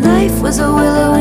Life was a willow